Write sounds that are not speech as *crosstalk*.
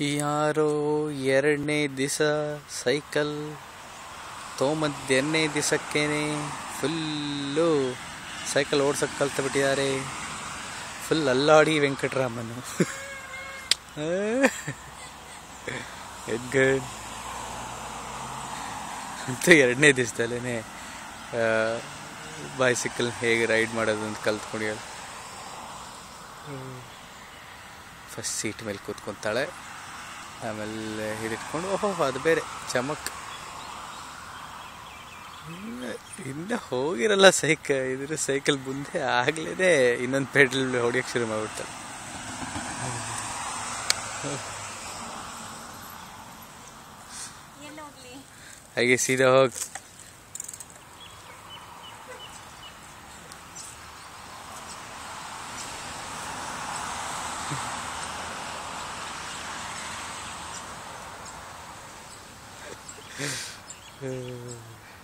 ಯಾರೋ ಎರಡನೇ ದಿವಸ ಸೈಕಲ್ ತೊಗೊಂಬಂದು ಎರಡನೇ ಫುಲ್ಲು ಸೈಕಲ್ ಓಡ್ಸೋಕ್ಕೆ ಕಲ್ತು ಬಿಟ್ಟಿದ್ದಾರೆ ಫುಲ್ ಅಲ್ಲಾಡಿ ವೆಂಕಟರಾಮನು. *laughs* ಗುಡ್. ಅಂತೂ ಎರಡನೇ ದಿವಸದಲ್ಲೇ ಬೈಸಿಕಲ್ ಹೇಗೆ ರೈಡ್ ಮಾಡೋದು ಅಂತ ಕಲ್ತ್ಕೊಂಡಿದ್ದಾಳೆ ಫಸ್ಟ್ ಸೀಟ್ ಮೇಲೆ ಕೂತ್ಕೊಂತಾಳೆ. ಆಮೇಲೆ ಹಿಡಿಟ್ಕೊಂಡು ಓಹೋ ಅದು ಬೇರೆ. ಚಮಕ್. ಇನ್ನು ಹೋಗಿರಲ್ಲ ಸೈಕಲ್ ಇದ್ರ ಸೈಕಲ್ ಮುಂದೆ ಆಗ್ಲೇನೆ ಇನ್ನೊಂದು ಪೆಡಲ್ ಹೊಡಿಯೋಕೆ ಶುರು ಹೋಗ್ಲಿ? ಹಾಗೆ ಸೀದಾ ಹೋಗಿ. 嗯 *laughs*